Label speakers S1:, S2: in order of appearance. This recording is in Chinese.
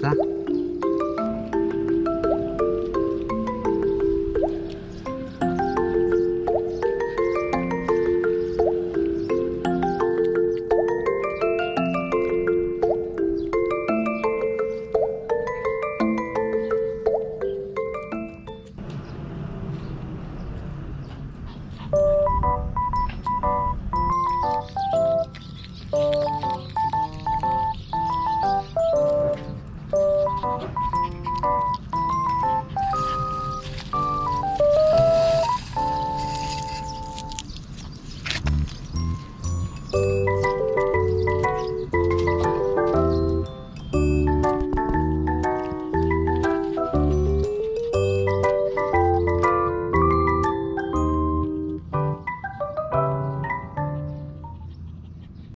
S1: 三